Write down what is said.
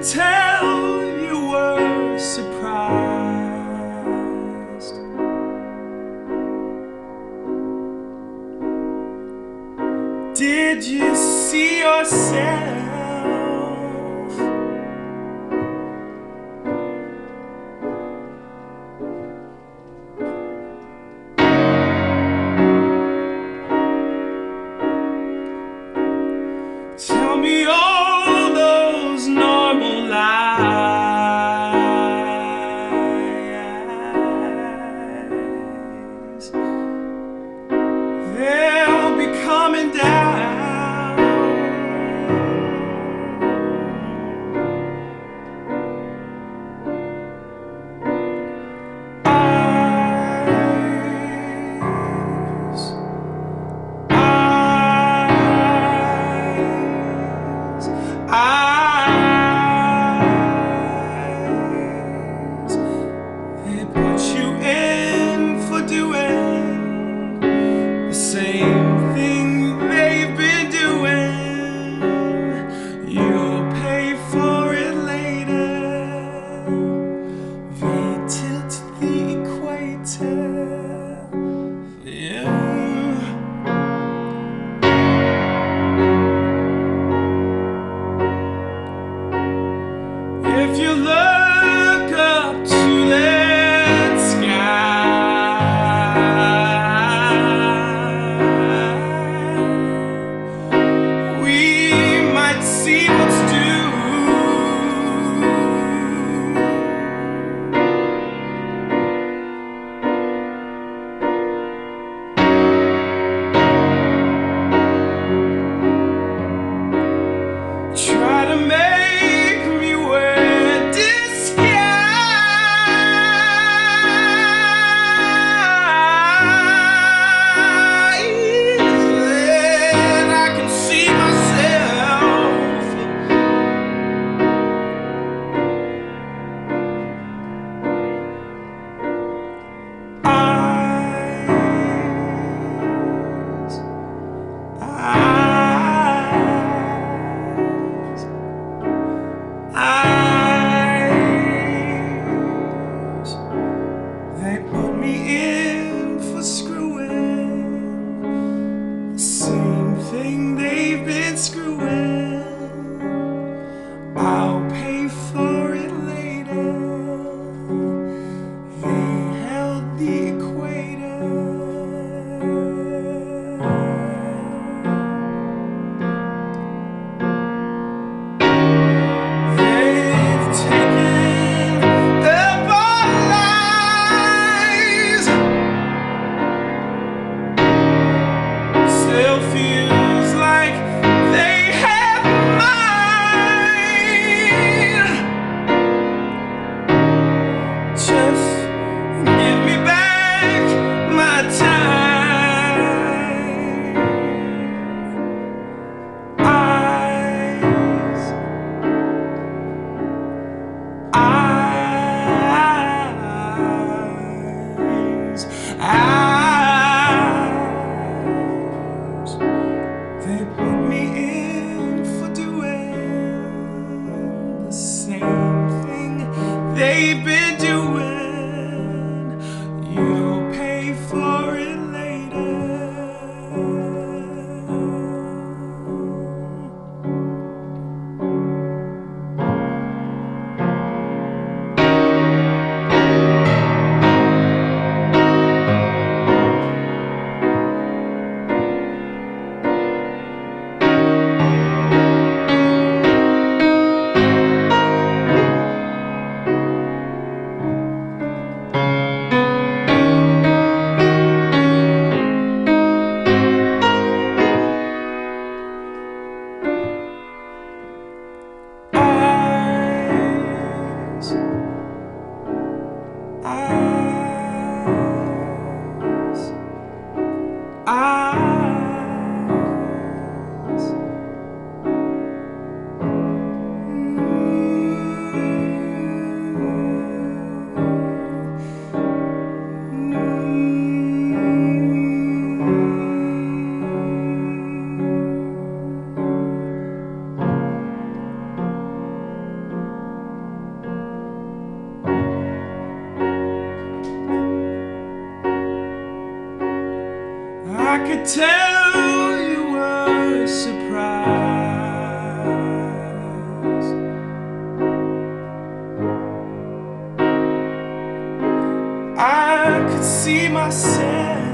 could tell you were surprised. Did you see yourself? still feels like they have mine. Just they play. Could tell you were surprised. I could see myself